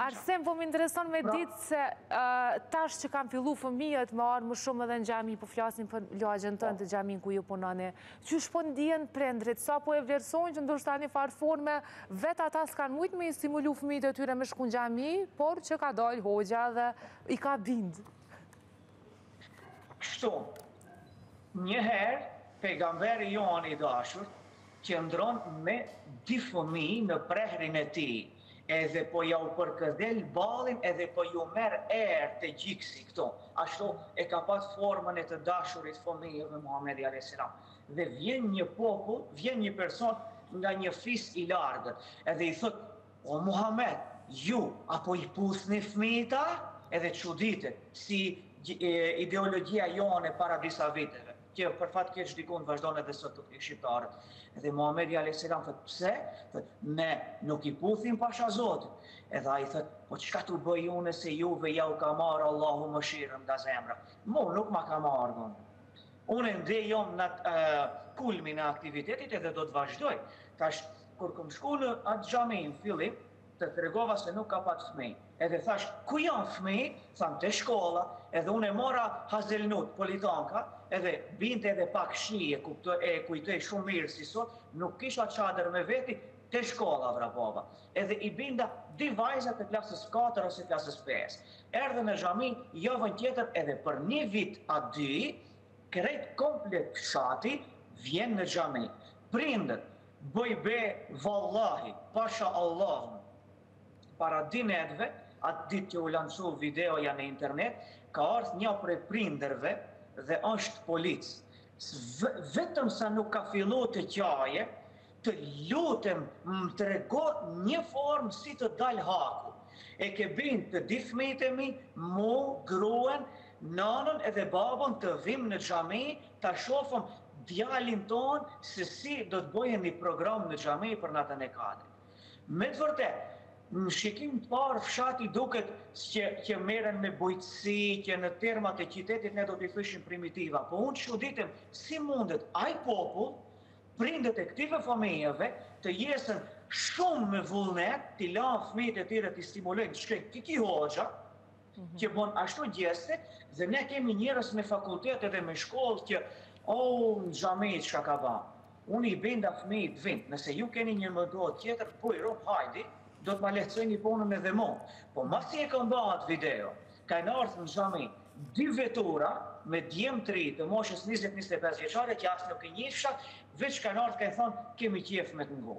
Arsen, po, më intereson me ditë se tash që kan fillu fëmijët me ardhë ma shumë edhe në xhami, po flasim për lagjen tande te xhamia ku ju punoni. Qysh po ndihen prindrit, sa po e vlerësojnë që n'dashta njëfarë forme, vetë ata s'kanë mujtë me i stimulu fëmijët e tyre me shku në xhami, por që ka dalë hoxha dhe i ka bindë. Kështu, njëherë, pejgamberi jonë i dashur, qëndron me dy fëmi në prehrin e tij, Edhe po ja u përkëdhel ballin edhe po ju merr erë te gjoksi këtu, ashtu e ka pat formën e të dashurit fëmijëve Muhamedi alejhi selam. Dhe vjen një popull, vjen një person nga një fis i largët, edhe i thotë, O Muhamed, ju a po i puthni fëmijët, a? Edhe çuditet, si ideologjia jonë e para disa viteve. Kjo për fat keq dikun vazhdon edhe sot tek shqiptarët. Dhe Muhamedi alejhi selam thot pse? Thot ne nuk i puthim pasha Zotit. Edhe ai thot, po çka t'ju boj unë se juve ja u ka marr Allahu mëshirën nga zemra. Mu nuk ma ka marr, pra unë ende jom në kulmin e aktivitetit edhe do të vazhdoj. Tash kur kum shku në atë xhami në fillim, Të tregova se nuk ka pas fëmijë. Edhe thashë, ku janë fëmijët? Thanë, te shkolla. Edhe unë e mora hazelnut, napolitanka, edhe binte edhe pak shi, e kujtoj shumë mirë si sot, nuk kisha çadër me veti, te shkolla vrapova. Edhe i binda dy vajza të klasës katër ose klasës pesë. Erdhën në xhami javën tjetër edhe për një vit a dy, krejt komplet fshati vjen në xhami. Prindët, Bëj be vallahi pasha Allahun para dy netëve atë ditë që u lançu videoja në internet ka ardhë nja prej prindërve dhe është polic vetëm sa nuk ka fillu të qaje të lutem më trego një formë si të dal hakut e ke bind të dy fëmijët e mi mu gruen nanën edhe babën të vim në xhami Ta shofëm djalin tonë se si do të bëjë një program në xhami për natën e Kadrit. Me të vërtetë, në shikim të parë fshati duket që që merren me bujqësi, që në termat e qytetit ne do t'i thojshim primitiva, po unë çuditem si mundet ai popull, prindët e këtive fëmijëve të jesën shumë me vullnet t'i lanë fëmijët e tyre t'i stimulojnë të shkojnë te ky hoxha, që bon ashtu gjeste dhe ne kemi njerëz me fakultete dhe me shkollë që oh në xhami çka ka ban unë i binda fëmijët vind nëse ju keni një metodë tjetër bujrum hajde do të ma lehtësoni punën edhe mu po masi e kom ba atë video kanë ardhë në xhami dy vetura me djem të ri të moshës 20-25 vjeçare që as nuk i njifsha veç kanë ardhë kanë thonë kemi qef me të ngu